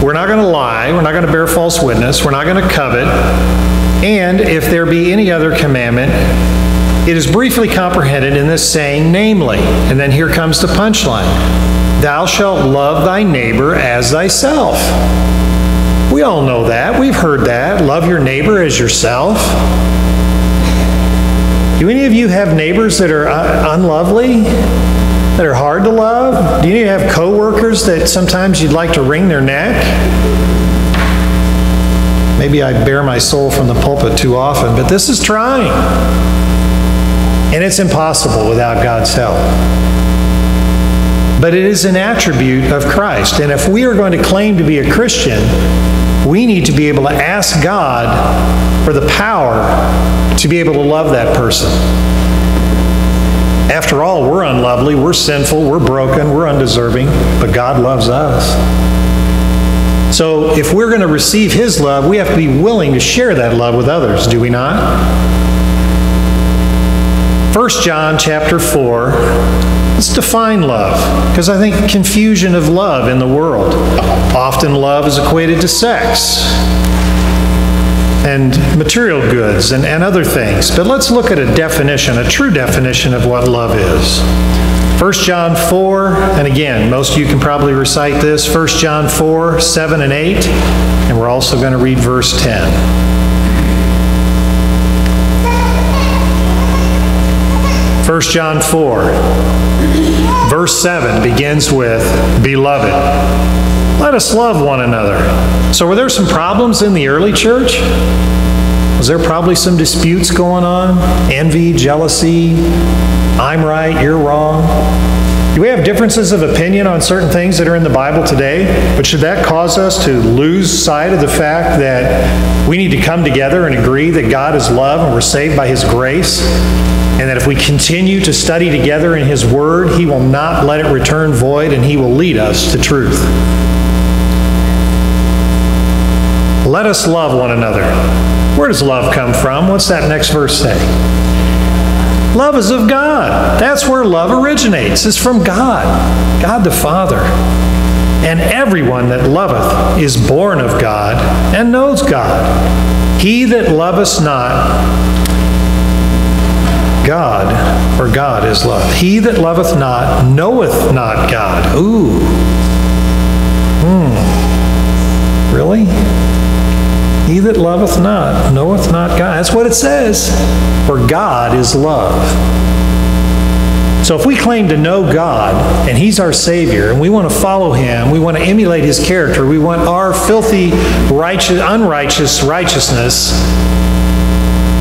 We're not going to lie. We're not going to bear false witness. We're not going to covet. And if there be any other commandment, it is briefly comprehended in this saying, namely, and then here comes the punchline Thou shalt love thy neighbor as thyself. We all know that. We've heard that. Love your neighbor as yourself. Do any of you have neighbors that are uh, unlovely? That are hard to love? Do you have coworkers that sometimes you'd like to wring their neck? Maybe I bare my soul from the pulpit too often, but this is trying. And it's impossible without God's help. But it is an attribute of Christ. And if we are going to claim to be a Christian, we need to be able to ask God for the power to be able to love that person. After all, we're unlovely, we're sinful, we're broken, we're undeserving, but God loves us. So if we're going to receive His love, we have to be willing to share that love with others, do we not? 1 John chapter 4 Let's define love, because I think confusion of love in the world. Often love is equated to sex and material goods and, and other things. But let's look at a definition, a true definition of what love is. 1 John 4, and again, most of you can probably recite this 1 John 4, 7 and 8, and we're also going to read verse 10. 1 John 4, verse 7 begins with, Beloved, let us love one another. So, were there some problems in the early church? Was there probably some disputes going on? Envy, jealousy, I'm right, you're wrong? Do we have differences of opinion on certain things that are in the Bible today? But should that cause us to lose sight of the fact that we need to come together and agree that God is love and we're saved by His grace? And that if we continue to study together in His Word, He will not let it return void and He will lead us to truth. Let us love one another. Where does love come from? What's that next verse say? Love is of God. That's where love originates. It's from God, God the Father. And everyone that loveth is born of God and knows God. He that loveth not God, or God is love. He that loveth not knoweth not God. Ooh. Hmm. Really? He that loveth not knoweth not God. That's what it says. For God is love. So if we claim to know God and He's our Savior and we want to follow Him, we want to emulate His character, we want our filthy, righteous, unrighteous righteousness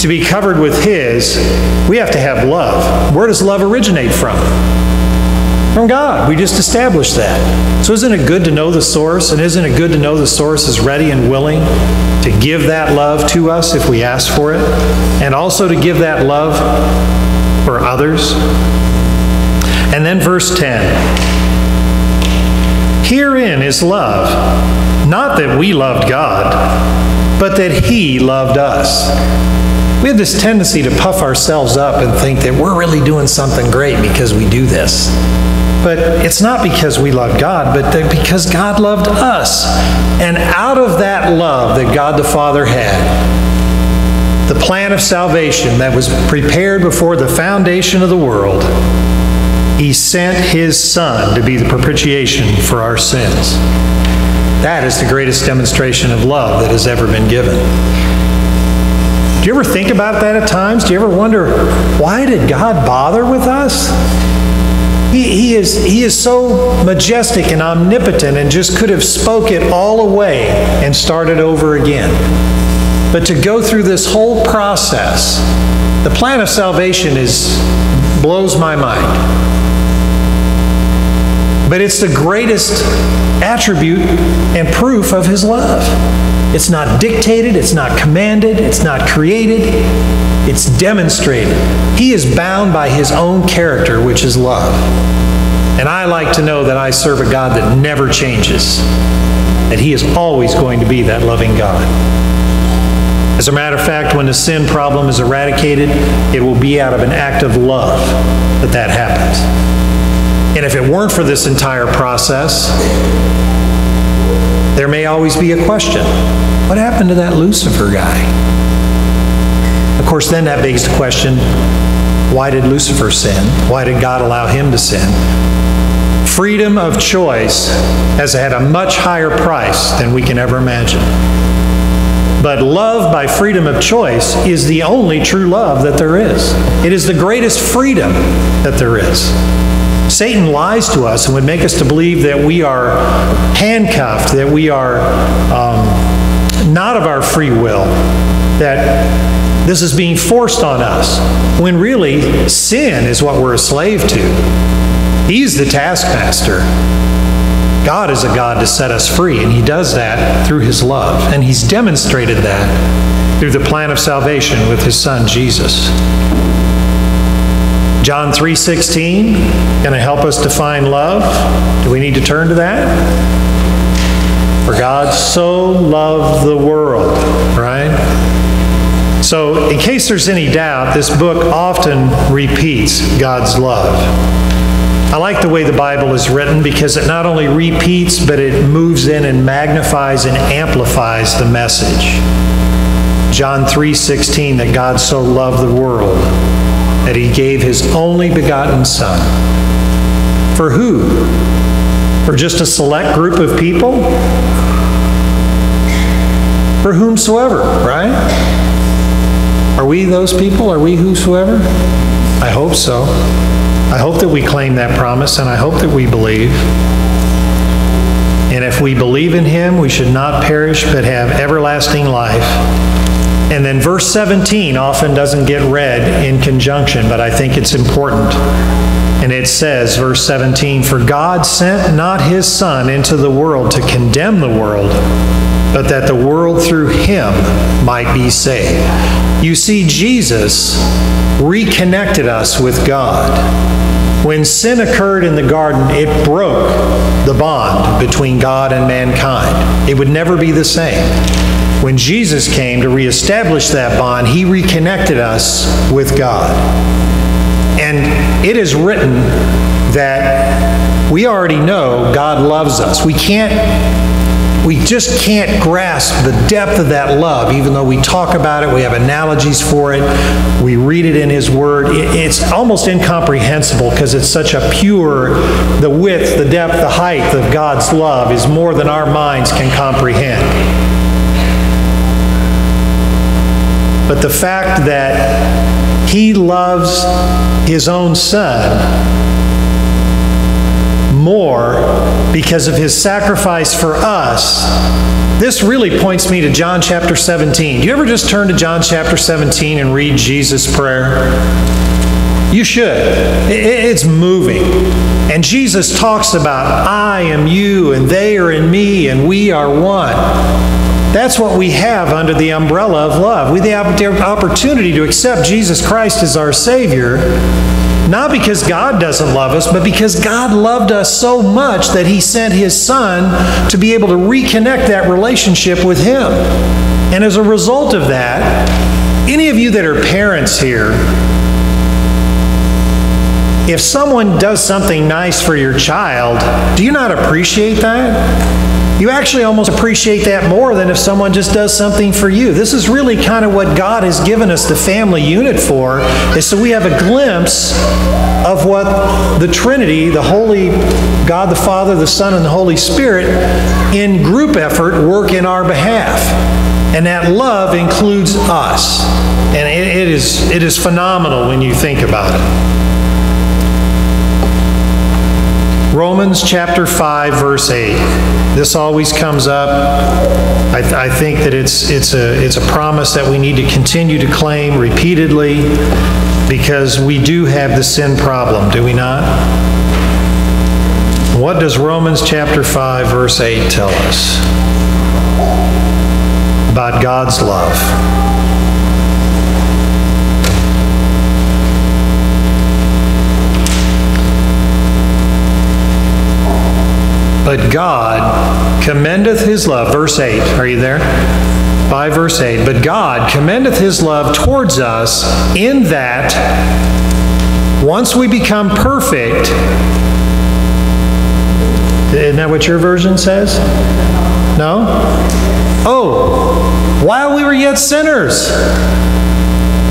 to be covered with His, we have to have love. Where does love originate from? From God. We just established that. So isn't it good to know the source? And isn't it good to know the source is ready and willing to give that love to us if we ask for it? And also to give that love for others? And then verse 10 Herein is love, not that we loved God, but that He loved us. We have this tendency to puff ourselves up and think that we're really doing something great because we do this. But it's not because we love God, but because God loved us. And out of that love that God the Father had, the plan of salvation that was prepared before the foundation of the world, He sent His Son to be the propitiation for our sins. That is the greatest demonstration of love that has ever been given. Do you ever think about that at times? Do you ever wonder, why did God bother with us? He, he, is, he is so majestic and omnipotent and just could have spoke it all away and started over again. But to go through this whole process, the plan of salvation is blows my mind. But it's the greatest attribute and proof of his love. It's not dictated, it's not commanded, it's not created, it's demonstrated. He is bound by his own character, which is love. And I like to know that I serve a God that never changes, that he is always going to be that loving God. As a matter of fact, when the sin problem is eradicated, it will be out of an act of love that that happens. And if it weren't for this entire process, there may always be a question. What happened to that Lucifer guy? Of course, then that begs the question, why did Lucifer sin? Why did God allow him to sin? Freedom of choice has had a much higher price than we can ever imagine. But love by freedom of choice is the only true love that there is. It is the greatest freedom that there is. Satan lies to us and would make us to believe that we are handcuffed, that we are um, not of our free will, that this is being forced on us, when really sin is what we're a slave to. He's the taskmaster. God is a God to set us free, and He does that through His love. And He's demonstrated that through the plan of salvation with His Son, Jesus. John 3:16 going to help us define love. Do we need to turn to that? For God so loved the world, right? So, in case there's any doubt, this book often repeats God's love. I like the way the Bible is written because it not only repeats, but it moves in and magnifies and amplifies the message. John 3:16 that God so loved the world that he gave his only begotten Son. For who? For just a select group of people? For whomsoever, right? Are we those people? Are we whosoever? I hope so. I hope that we claim that promise and I hope that we believe. And if we believe in him, we should not perish but have everlasting life. And then verse 17 often doesn't get read in conjunction, but I think it's important. And it says, verse 17, For God sent not his Son into the world to condemn the world, but that the world through him might be saved. You see, Jesus reconnected us with God. When sin occurred in the garden, it broke the bond between God and mankind. It would never be the same. When Jesus came to reestablish that bond, he reconnected us with God. And it is written that we already know God loves us. We can't we just can't grasp the depth of that love, even though we talk about it, we have analogies for it, we read it in His Word. It's almost incomprehensible because it's such a pure, the width, the depth, the height of God's love is more than our minds can comprehend. But the fact that he loves his own son more because of his sacrifice for us. This really points me to John chapter 17. Do you ever just turn to John chapter 17 and read Jesus' prayer? You should. It's moving. And Jesus talks about, I am you, and they are in me, and we are one. That's what we have under the umbrella of love. We have the opportunity to accept Jesus Christ as our Savior not because God doesn't love us, but because God loved us so much that He sent His Son to be able to reconnect that relationship with Him. And as a result of that, any of you that are parents here, if someone does something nice for your child, do you not appreciate that? You actually almost appreciate that more than if someone just does something for you. This is really kind of what God has given us the family unit for, is so we have a glimpse of what the Trinity, the Holy God the Father, the Son, and the Holy Spirit, in group effort work in our behalf. And that love includes us. And it, it, is, it is phenomenal when you think about it. Romans chapter 5, verse 8. This always comes up. I, th- I, think that it's, it's, a, it's a promise that we need to continue to claim repeatedly because we do have the sin problem, do we not? What does Romans chapter 5, verse 8 tell us about God's love? But God commendeth his love. Verse 8. Are you there? By verse 8. But God commendeth his love towards us in that once we become perfect, isn't that what your version says? No? Oh, while we were yet sinners,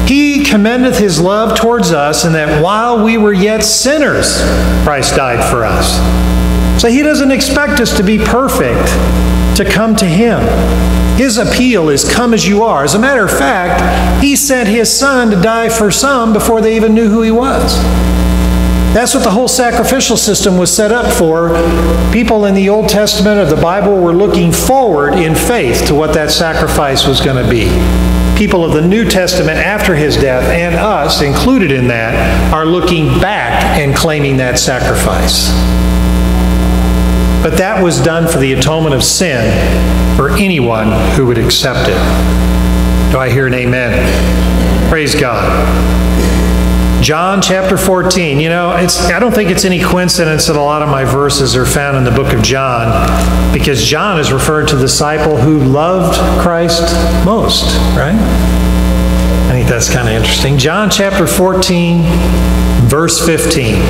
he commendeth his love towards us and that while we were yet sinners, Christ died for us. So he doesn't expect us to be perfect to come to him. His appeal is come as you are. As a matter of fact, he sent his son to die for some before they even knew who he was. That's what the whole sacrificial system was set up for. People in the Old Testament of the Bible were looking forward in faith to what that sacrifice was going to be. People of the New Testament after his death, and us included in that, are looking back and claiming that sacrifice. But that was done for the atonement of sin for anyone who would accept it. Do I hear an amen? Praise God. John chapter 14. You know, I don't think it's any coincidence that a lot of my verses are found in the book of John because John is referred to the disciple who loved Christ most, right? I think that's kind of interesting. John chapter 14, verse 15.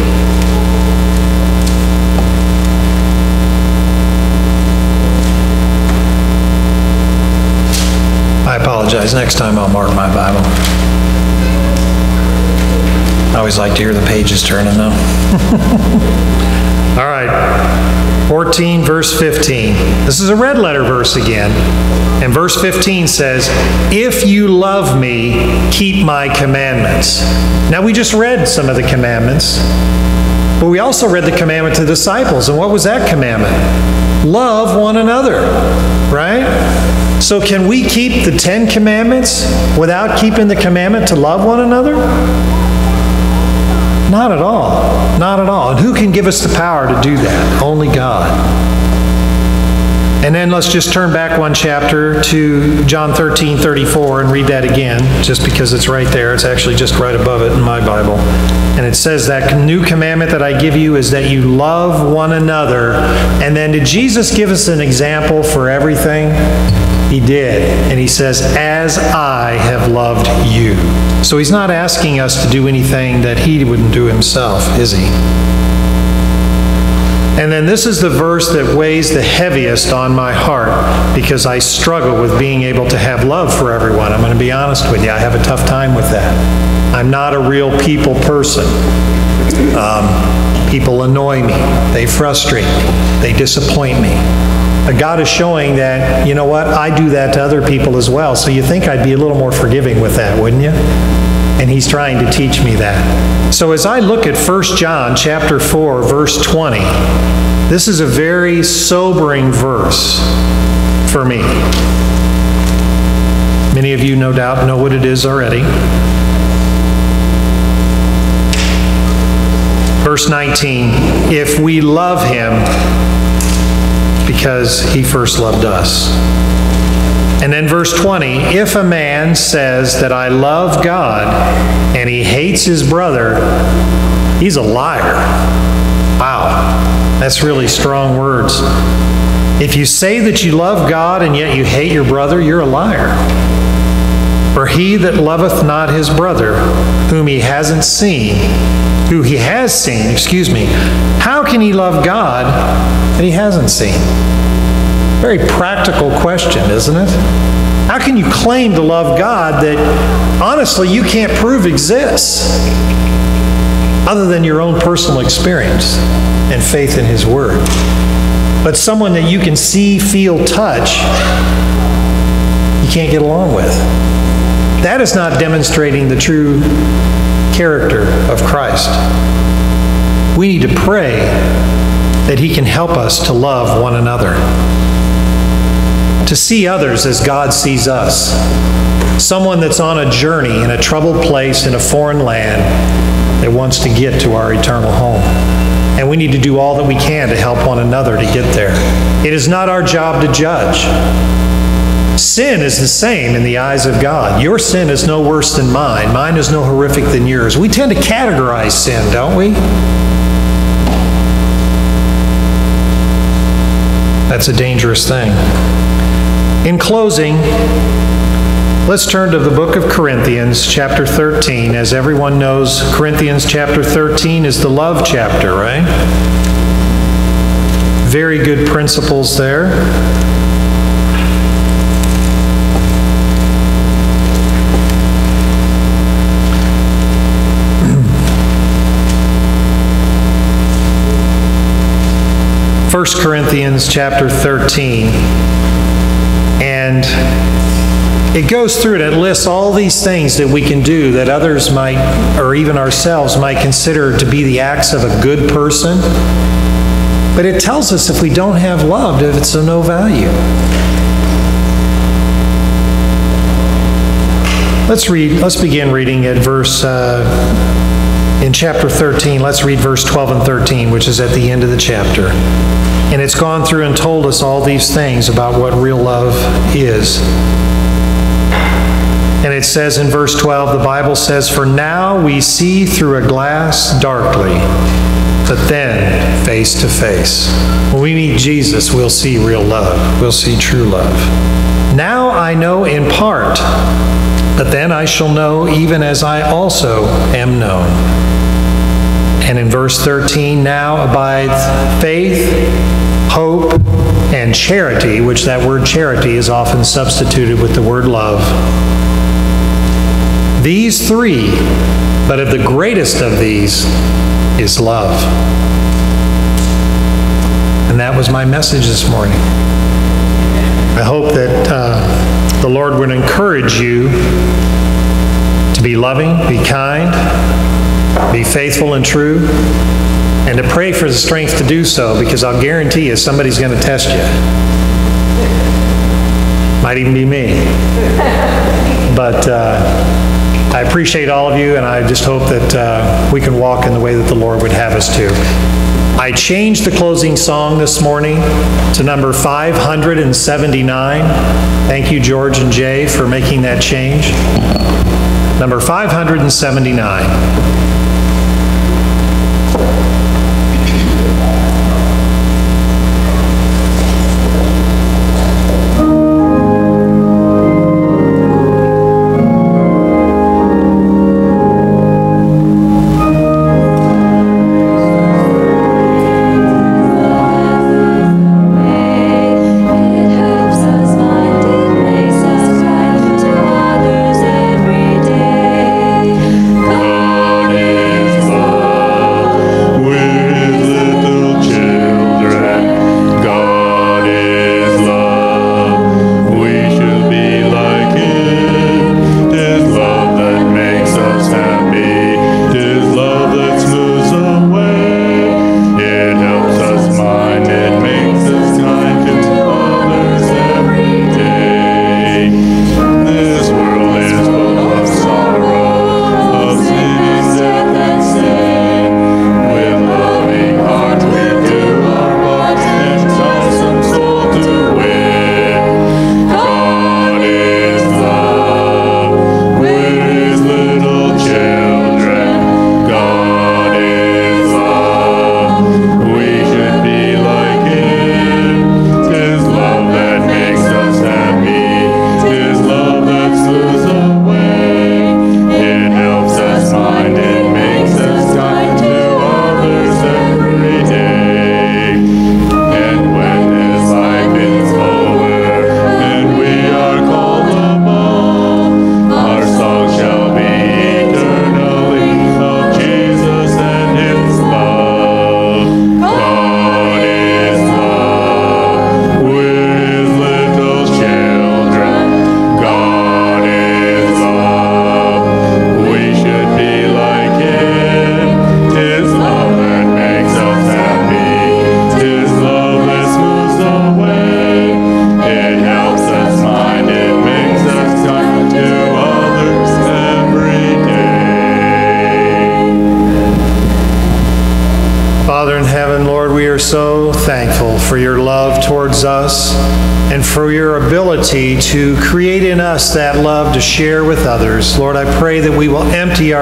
I apologize. Next time I'll mark my Bible. I always like to hear the pages turning, though. All right. 14, verse 15. This is a red letter verse again. And verse 15 says, If you love me, keep my commandments. Now, we just read some of the commandments, but we also read the commandment to the disciples. And what was that commandment? Love one another, right? So, can we keep the Ten Commandments without keeping the commandment to love one another? Not at all. Not at all. And who can give us the power to do that? Only God. And then let's just turn back one chapter to John 13, 34 and read that again, just because it's right there. It's actually just right above it in my Bible. And it says that new commandment that I give you is that you love one another. And then did Jesus give us an example for everything? He did. And he says, As I have loved you. So he's not asking us to do anything that he wouldn't do himself, is he? And then this is the verse that weighs the heaviest on my heart because I struggle with being able to have love for everyone. I'm going to be honest with you, I have a tough time with that. I'm not a real people person. Um, people annoy me, they frustrate me, they disappoint me. But God is showing that, you know what, I do that to other people as well. So you think I'd be a little more forgiving with that, wouldn't you? and he's trying to teach me that. So as I look at 1 John chapter 4 verse 20, this is a very sobering verse for me. Many of you no doubt know what it is already. Verse 19, if we love him because he first loved us. And then verse 20, if a man says that I love God and he hates his brother, he's a liar. Wow, that's really strong words. If you say that you love God and yet you hate your brother, you're a liar. For he that loveth not his brother, whom he hasn't seen, who he has seen, excuse me, how can he love God that he hasn't seen? Very practical question, isn't it? How can you claim to love God that honestly you can't prove exists other than your own personal experience and faith in his word? But someone that you can see, feel, touch, you can't get along with. That is not demonstrating the true character of Christ. We need to pray that He can help us to love one another, to see others as God sees us. Someone that's on a journey in a troubled place in a foreign land that wants to get to our eternal home. And we need to do all that we can to help one another to get there. It is not our job to judge. Sin is the same in the eyes of God. Your sin is no worse than mine. Mine is no horrific than yours. We tend to categorize sin, don't we? That's a dangerous thing. In closing, let's turn to the book of Corinthians, chapter 13. As everyone knows, Corinthians chapter 13 is the love chapter, right? Very good principles there. First Corinthians chapter 13. And it goes through it. It lists all these things that we can do that others might, or even ourselves, might consider to be the acts of a good person. But it tells us if we don't have love, it's of no value. Let's read, let's begin reading at verse, uh, in chapter 13. Let's read verse 12 and 13, which is at the end of the chapter. And it's gone through and told us all these things about what real love is. And it says in verse 12, the Bible says, For now we see through a glass darkly, but then face to face. When we meet Jesus, we'll see real love. We'll see true love. Now I know in part, but then I shall know even as I also am known. And in verse 13, now abides faith, hope, and charity, which that word charity is often substituted with the word love. These three, but of the greatest of these is love. And that was my message this morning. I hope that uh, the Lord would encourage you to be loving, be kind, be faithful and true, and to pray for the strength to do so because I'll guarantee you somebody's going to test you. Might even be me. But uh, I appreciate all of you, and I just hope that uh, we can walk in the way that the Lord would have us to. I changed the closing song this morning to number 579. Thank you, George and Jay, for making that change. Number 579.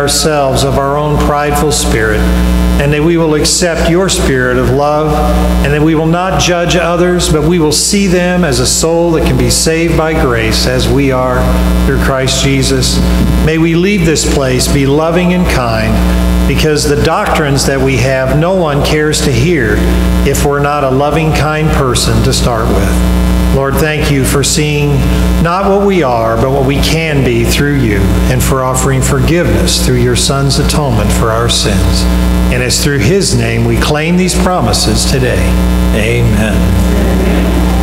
Ourselves of our own prideful spirit and that we will accept your spirit of love and that we will not judge others, but we will see them as a soul that can be saved by grace as we are through Christ Jesus. May we leave this place be loving and kind because the doctrines that we have no one cares to hear if we're not a loving, kind person to start with. Lord, thank you for seeing not what we are, but what we can be through you, and for offering forgiveness through your Son's atonement for our sins. And it's through his name we claim these promises today. Amen.